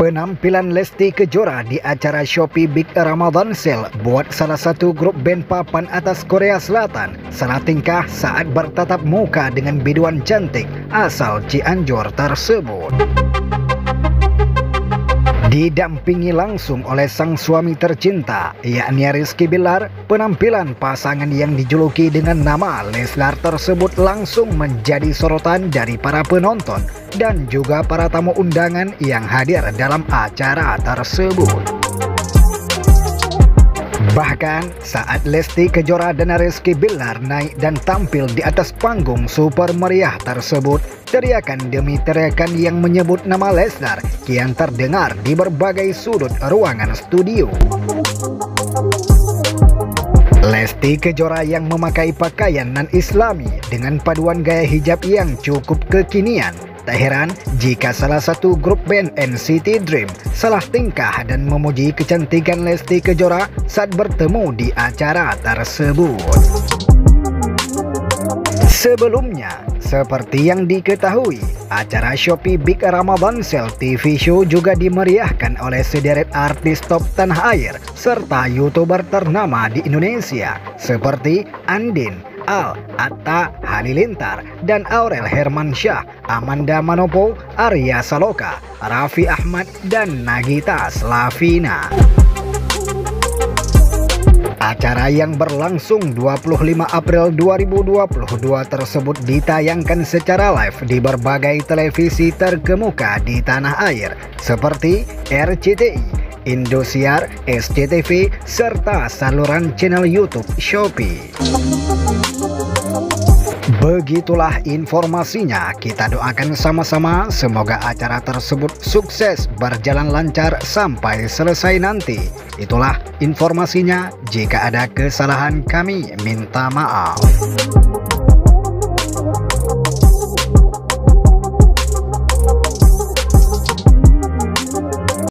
Penampilan Lesti Kejora di acara Shopee Big Ramadan Sale buat salah satu grup band papan atas Korea Selatan salah tingkah saat bertatap muka dengan biduan cantik asal Cianjur tersebut. Didampingi langsung oleh sang suami tercinta, yakni Rizky Bilar, penampilan pasangan yang dijuluki dengan nama Leslar tersebut langsung menjadi sorotan dari para penonton dan juga para tamu undangan yang hadir dalam acara tersebut. Bahkan saat Lesti Kejora dan Rizky Billar naik dan tampil di atas panggung super meriah tersebut, teriakan demi teriakan yang menyebut nama Lesnar kian terdengar di berbagai sudut ruangan studio. Lesti Kejora yang memakai pakaian non-islami dengan paduan gaya hijab yang cukup kekinian Tak heran jika salah satu grup band NCT Dream salah tingkah dan memuji kecantikan Lesti Kejora saat bertemu di acara tersebut. Sebelumnya, seperti yang diketahui, acara Shopee Big Ramadan Sale TV Show juga dimeriahkan oleh sederet artis top tanah air serta YouTuber ternama di Indonesia seperti Andin, Al, Atta Halilintar, dan Aurel Hermansyah, Amanda Manopo, Arya Saloka, Raffi Ahmad, dan Nagita Slavina. Acara yang berlangsung 25 April 2022 tersebut ditayangkan secara live di berbagai televisi terkemuka di tanah air seperti RCTI, Indosiar, SCTV, serta saluran channel YouTube Shopee. Begitulah informasinya. Kita doakan sama-sama semoga acara tersebut sukses berjalan lancar sampai selesai nanti. Itulah informasinya. Jika ada kesalahan kami minta maaf.